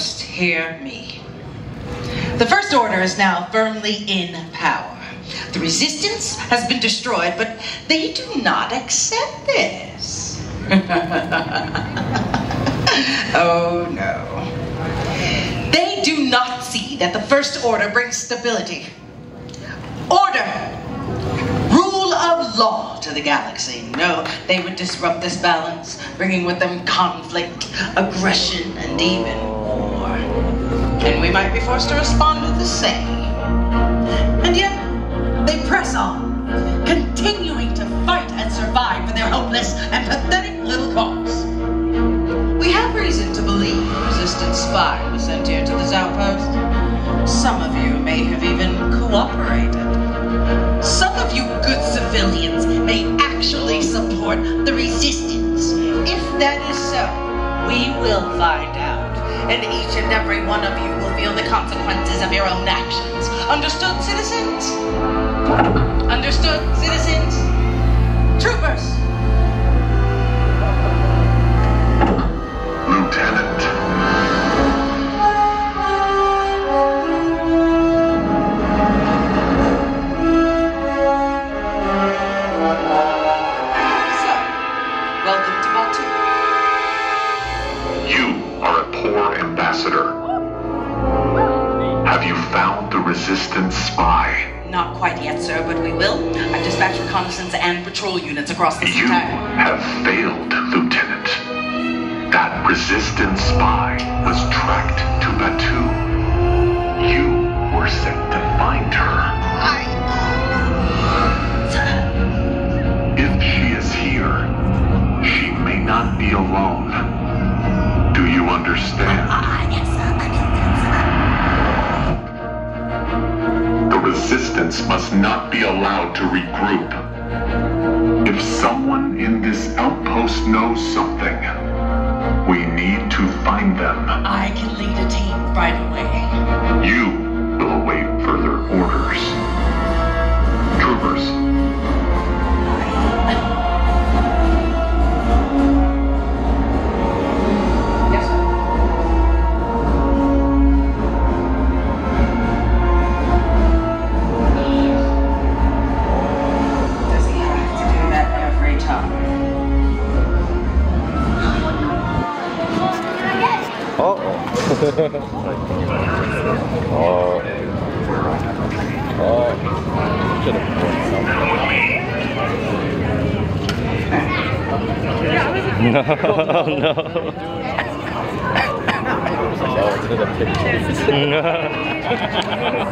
Hear me. The First Order is now firmly in power. The Resistance has been destroyed, but they do not accept this. oh no. They do not see that the First Order brings stability, order, rule of law to the galaxy. No, they would disrupt this balance, bringing with them conflict, aggression, and even. And we might be forced to respond with the same. And yet, they press on, continuing to fight and survive for their hopeless and pathetic little cause. We have reason to believe a resistance spy was sent here to this outpost. Some of you may have even cooperated. Some of you good civilians may actually support the resistance. If that is so, we will find out. And each and every one of you will feel the consequences of your own actions. Understood, citizens? Understood, citizens? Troopers! Lieutenant. So, welcome to Batuu. You are a poor ambassador. Have you found the resistance spy? Not quite yet, sir, but we will. I've dispatched reconnaissance and patrol units across this You entire... have failed, Lieutenant. That resistance spy was tracked to Batuu. You were sent to find must not be allowed to regroup. If someone in this outpost knows something, we need to find them. I can lead a team right 어. 어. no, no. oh,